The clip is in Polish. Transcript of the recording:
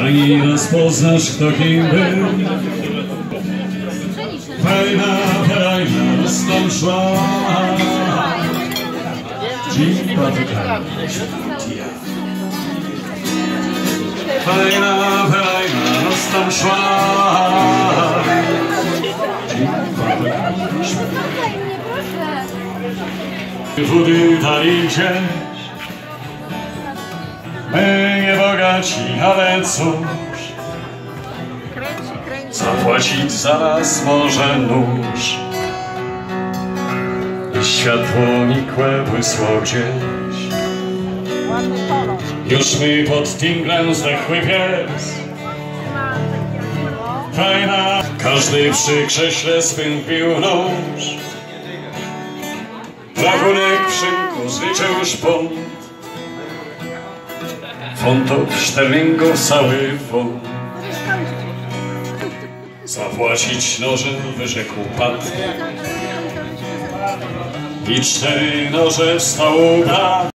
Ani rozpoznasz, kto kim był. Fajna, fajna, stąd szła. Patykami. Fajna, fajna, stąd szła. Dziś patykami. Wody dali. Bogaci, ale cóż Zapłacić zaraz może nóż. I światło nikłe błysło gdzieś Już mi pod tinglem zdechły pies Fajna, każdy przy krześle swym wbił nóż. Rachunek w szynku zliczył już pąd Funtów szterlingów cały fund Zapłacić nożem wyrzekł pat I cztery noże wstał brat